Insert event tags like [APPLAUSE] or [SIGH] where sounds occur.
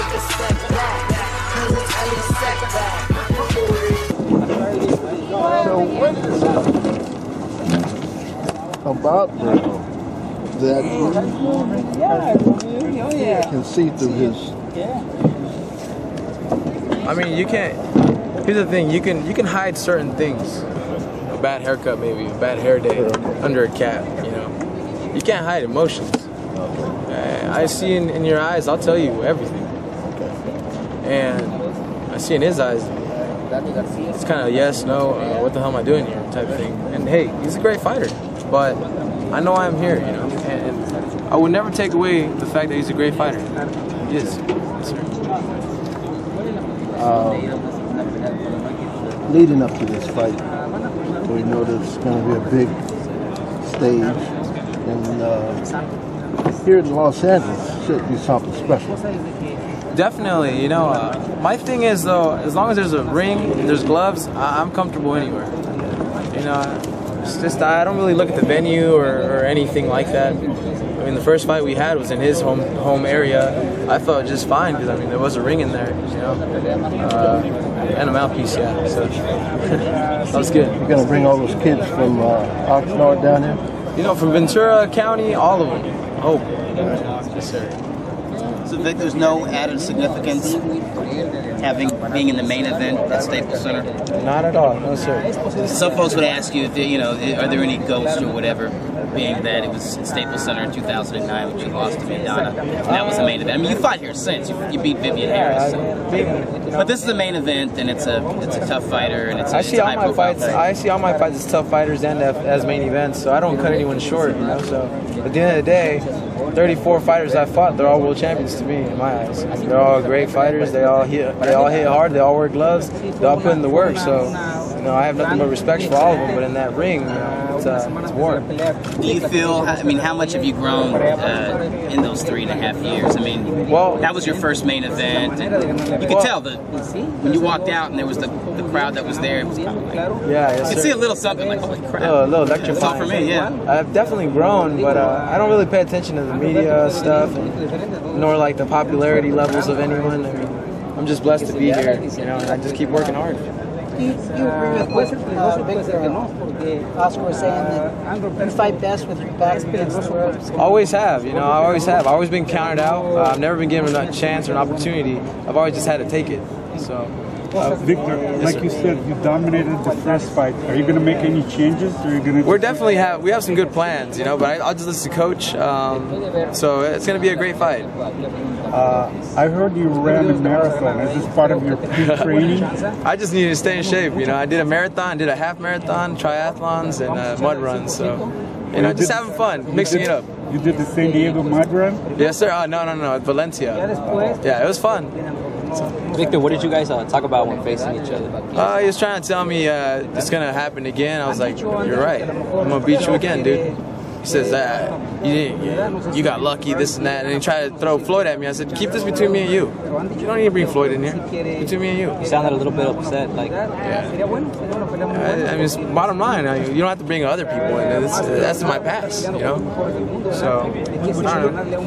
take a step back. Cause it's only a setback. So what is it about Bruno that you can see through his I mean, you can't. Here's the thing: you can you can hide certain things. A bad haircut, maybe a bad hair day, under a cap. You know, you can't hide emotions. Uh, I see in, in your eyes. I'll tell you everything. And I see in his eyes. It's kind of yes, no, uh, what the hell am I doing here, type thing. And hey, he's a great fighter, but I know I'm here, you know. And, I would never take away the fact that he's a great fighter. He is. Yes, sir. leading up to this fight. We know that it's going to be a big stage, and uh, here in Los Angeles should be something special. Definitely, you know. Uh, my thing is though, as long as there's a ring, there's gloves, I- I'm comfortable anywhere. You know, it's just I don't really look at the venue or, or anything like that. I mean, the first fight we had was in his home home area. I felt just fine because I mean there was a ring in there, you know, uh, and a mouthpiece, yeah. So [LAUGHS] that was good. You're going to bring all those kids from uh, Oxnard down here. You know, from Ventura County, all of them. Oh. Yes, sir. So Vic, there's no added significance having being in the main event at Staples Center. Not at all. No, sir. Some folks would ask you, if they, you know, are there any ghosts or whatever, being that it was at Staples Center in 2009, which you lost to Maidana, and that was the main event. I mean, you fought here since. You, you beat Vivian Harris. But this is the main event, and it's a it's a tough fighter, and it's a, I it's see a all my fights. fight. I see all my fights as tough fighters and as as main events, so I don't cut anyone short. You know, so at the end of the day, 34 fighters I fought, they're all world champions to me in my eyes. They're all great fighters. They all hit. They all hit hard. They all wear gloves. They all put in the work. So, you know, I have nothing but respect for all of them. But in that ring, you know, it's uh, it's war. Do you feel? I mean, how much have you grown uh, in those three and a half years? I mean, Well- that was your first main event. You could tell that when you walked out and there was the, the crowd that was there. It was kind of like, you Yeah, yes, could see a little something like, holy crap. Oh, a little That's all for me, yeah. I've definitely grown, but uh, I don't really pay attention to the media stuff, and, nor like the popularity levels of anyone. I mean, I'm just blessed to be here, you know, and I just keep working hard. Do you, do you agree with what uh, Victor and Oscar was saying that you fight best with your back against the ropes? Always have, you know, I always have. I've always been counted out. Uh, I've never been given a chance or an opportunity. I've always just had to take it. So, uh, Victor, Yes, like sir. you said, you dominated the first fight. Are you going to make any changes? Or are you going to? we're definitely have we have some good plans, you know. But I, I'll just listen to coach. Um, so it's gonna be a great fight. Uh, I heard you ran a marathon. Is this part of your pre-training? I just needed to stay in shape. You know, I did a marathon, did a half marathon, triathlons, and uh, mud runs. So, you know, just having fun, mixing You it up. You did the San Diego mud run. Yes, sir. Uh, no, no, no, Valencia. Yeah, it was fun. Victor, what did you guys uh, talk about when facing each other? Uh, he was trying to tell me uh, it's gonna happen again. I was like, you're right. I'm gonna beat you again, dude. He says uh, that you you got lucky, this and that, and he tried to throw Floyd at me. I said, keep this between me and you. You don't need to bring Floyd in here. Between me and you. He sounded a little bit upset, like. Yeah. I, mean, it's bottom line, I, you don't have to bring other people in. That's my past, you know. So I don't know.